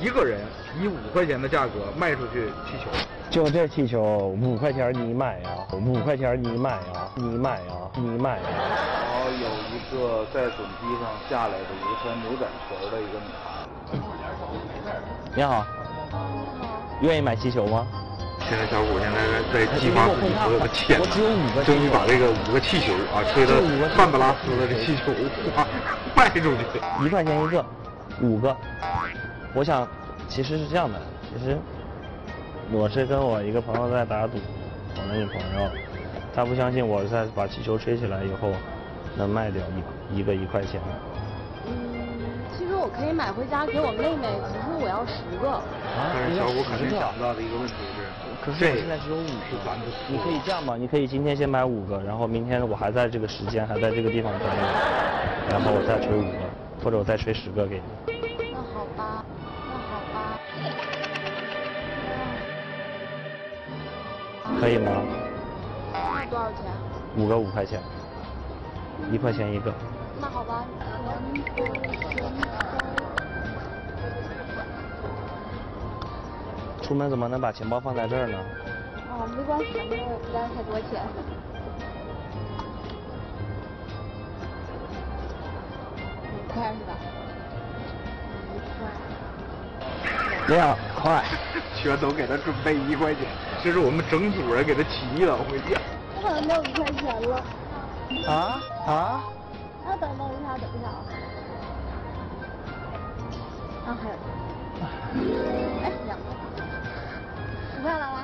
一个人以五块钱的价格卖出去气球。就这气球五块钱你买呀？五块钱你买呀？你买呀？你买呀？然后有一个在笋机上下来的一个穿牛仔裙的一个女孩。你好，愿意买气球吗？现在小虎现在在激发自己所有的钱，我只有五个争取把这个五个气球啊，吹的半不拉斯的这气球啊 卖出去。一块钱一个，五个。我想，其实是这样的，其实我是跟我一个朋友在打赌，我的女朋友，她不相信我在把气球吹起来以后能卖掉一一个一块钱。嗯，其实我可以买回家给我妹妹，可是我要十个。啊但是小五肯定想到的一个问题是，可是我现在只有五是咱们的你可以这样吧？你可以今天先买五个，然后明天我还在这个时间还在这个地方等你，然后我再吹五个，或者我再吹十个给你。可以吗？那多少钱？五个五块钱，一块钱一个。那好吧，出门怎么能把钱包放在这儿呢？哦，没关系，没有不带太多钱。五块是吧？一块。两块。全都给他准备一块钱，这是我们整组人给他起义了，我跟你讲。我好像没有一块钱了。啊啊！那等等一下，等一下啊。啊，还有。哎，两个。五块来了。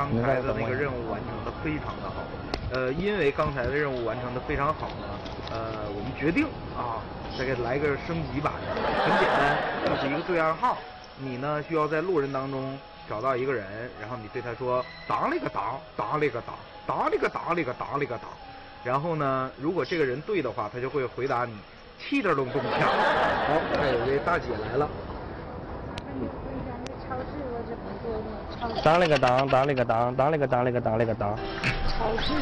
刚才的那个任务完成的非常的好，呃，因为刚才的任务完成的非常好呢，呃，我们决定啊，再给来个升级版，很简单，就是一个对暗号，你呢需要在路人当中找到一个人，然后你对他说打了个打，打了个打，打了个打了个打了个打，然后呢，如果这个人对的话，他就会回答你气得隆咚锵。好，还有位大姐来了。超市我只能做那种超当了个当，当了个当，当了个当了个当了个当。超市，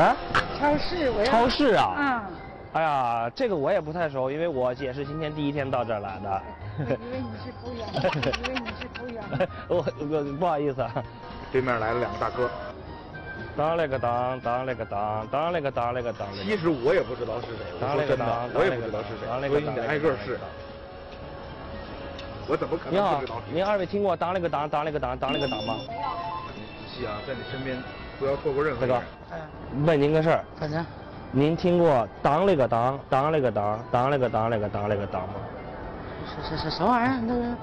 啊？超市我要。超市啊？嗯。哎呀，这个我也不太熟，因为我也是今天第一天到这儿来的。我以为你是服务员，我 以为你是服务员。我我不好意思啊。对面来了两个大哥。当了个当，当了个当，当了个当了个当。其实我也不知道是谁，我说真的，我也不知道是谁，所以你得挨个试。我怎么可能不知道？您二位听过当了个当，当了个当，当了个当吗？没有。仔细啊，在你身边不要错过任何一个人。问您个事儿。您听过当了个当，当了个当，当了个当了个当了个当吗？什什什什玩意儿？那个。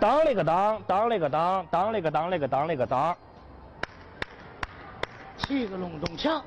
当了个当，当了个当，当了个当了个当了个当。气个隆咚锵。